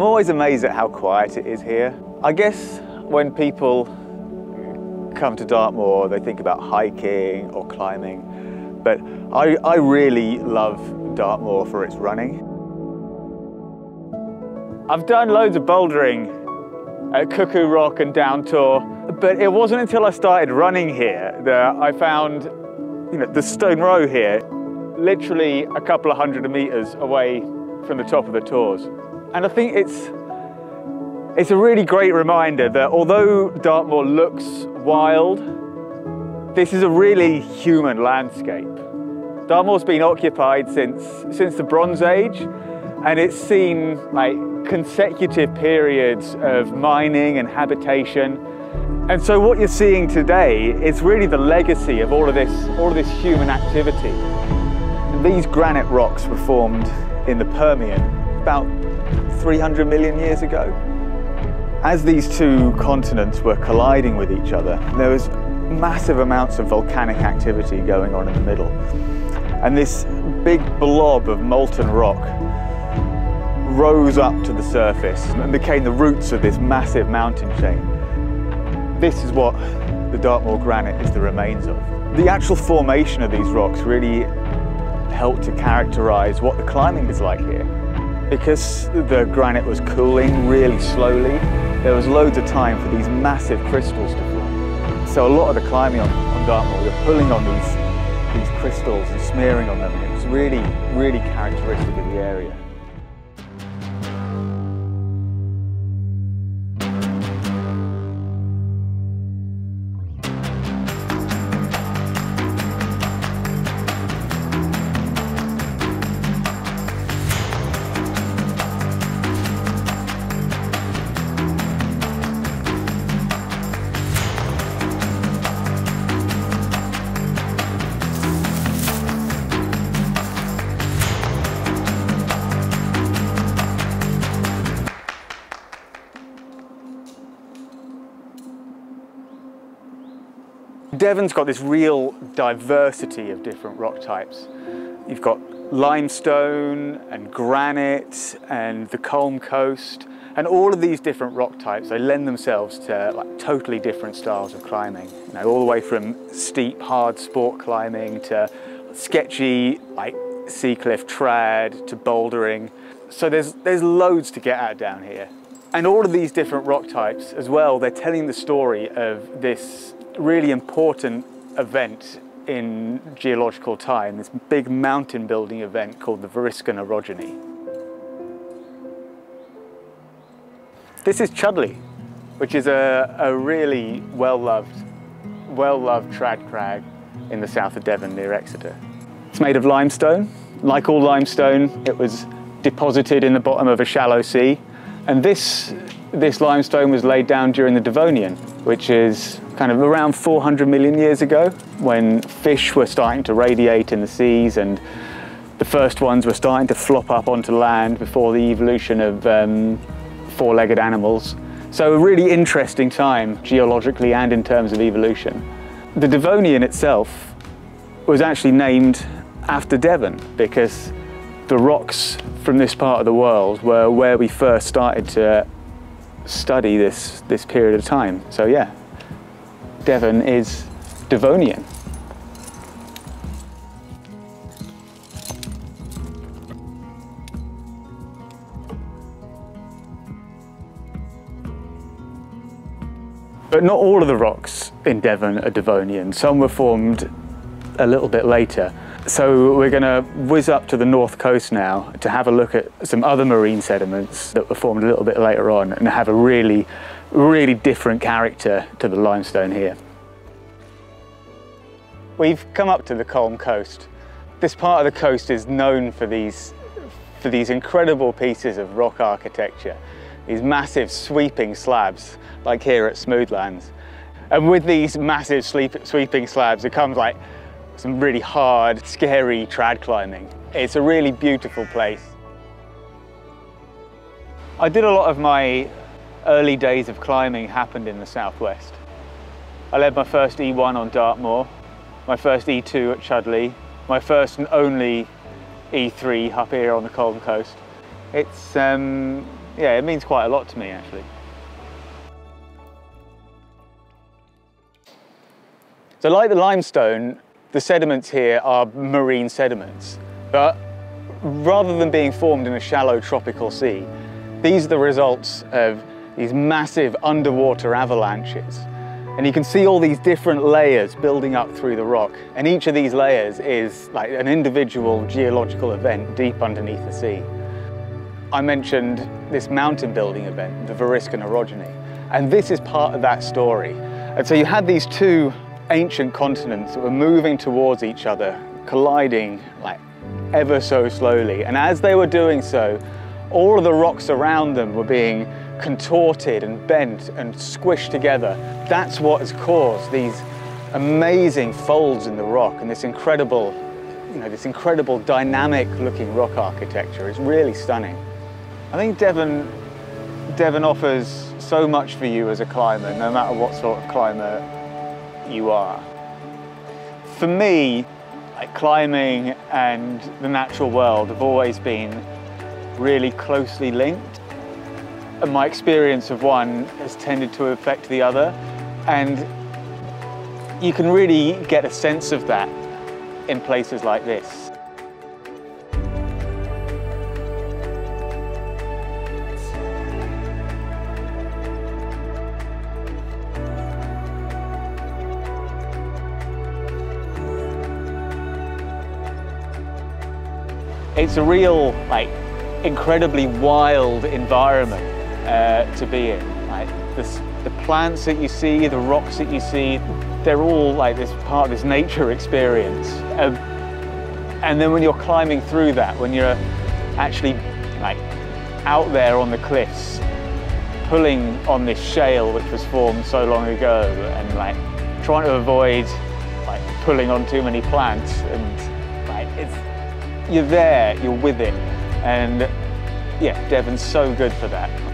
I'm always amazed at how quiet it is here. I guess when people come to Dartmoor, they think about hiking or climbing, but I, I really love Dartmoor for its running. I've done loads of bouldering at Cuckoo Rock and Down Tor, but it wasn't until I started running here that I found you know, the Stone Row here, literally a couple of hundred meters away from the top of the Tors. And I think it's, it's a really great reminder that although Dartmoor looks wild, this is a really human landscape. Dartmoor's been occupied since, since the Bronze Age, and it's seen like consecutive periods of mining and habitation. And so what you're seeing today is really the legacy of all of this, all of this human activity. These granite rocks were formed in the Permian about 300 million years ago. As these two continents were colliding with each other, there was massive amounts of volcanic activity going on in the middle. And this big blob of molten rock rose up to the surface and became the roots of this massive mountain chain. This is what the Dartmoor granite is the remains of. The actual formation of these rocks really helped to characterize what the climbing is like here. Because the granite was cooling really slowly, there was loads of time for these massive crystals to form. So a lot of the climbing on, on Dartmoor, you're pulling on these, these crystals and smearing on them, and it was really, really characteristic of the area. Devon's got this real diversity of different rock types. You've got limestone and granite and the Culm Coast and all of these different rock types, they lend themselves to like totally different styles of climbing. You know, all the way from steep, hard sport climbing to sketchy, like sea cliff trad to bouldering. So there's, there's loads to get at down here. And all of these different rock types as well, they're telling the story of this really important event in geological time, this big mountain building event called the Variscan orogeny. This is Chudleigh, which is a, a really well-loved, well-loved trad crag in the south of Devon near Exeter. It's made of limestone. Like all limestone, it was deposited in the bottom of a shallow sea. And this, this limestone was laid down during the Devonian, which is kind of around 400 million years ago when fish were starting to radiate in the seas and the first ones were starting to flop up onto land before the evolution of um, four-legged animals. So a really interesting time geologically and in terms of evolution. The Devonian itself was actually named after Devon because the rocks from this part of the world were where we first started to study this, this period of time. So yeah, Devon is Devonian. But not all of the rocks in Devon are Devonian. Some were formed a little bit later. So we're going to whiz up to the north coast now to have a look at some other marine sediments that were formed a little bit later on and have a really really different character to the limestone here. We've come up to the Culm Coast. This part of the coast is known for these, for these incredible pieces of rock architecture, these massive sweeping slabs, like here at Smoothlands. And with these massive sweeping slabs, it comes like some really hard, scary trad climbing. It's a really beautiful place. I did a lot of my early days of climbing happened in the southwest. I led my first E1 on Dartmoor, my first E2 at Chudleigh, my first and only E3 up here on the Culm Coast. It's, um, yeah, it means quite a lot to me actually. So like the limestone, the sediments here are marine sediments, but rather than being formed in a shallow tropical sea, these are the results of these massive underwater avalanches. And you can see all these different layers building up through the rock. And each of these layers is like an individual geological event deep underneath the sea. I mentioned this mountain building event, the Variscan orogeny, and this is part of that story. And so you had these two ancient continents that were moving towards each other, colliding like ever so slowly. And as they were doing so, all of the rocks around them were being contorted and bent and squished together. That's what has caused these amazing folds in the rock and this incredible, you know, this incredible dynamic looking rock architecture. It's really stunning. I think Devon, Devon offers so much for you as a climber, no matter what sort of climber you are. For me, like climbing and the natural world have always been really closely linked. And my experience of one has tended to affect the other. And you can really get a sense of that in places like this. It's a real, like, incredibly wild environment uh, to be in. Like, this, the plants that you see, the rocks that you see, they're all like this part of this nature experience. Um, and then when you're climbing through that, when you're actually like out there on the cliffs, pulling on this shale which was formed so long ago and like trying to avoid like pulling on too many plants and you're there, you're with it. And yeah, Devon's so good for that.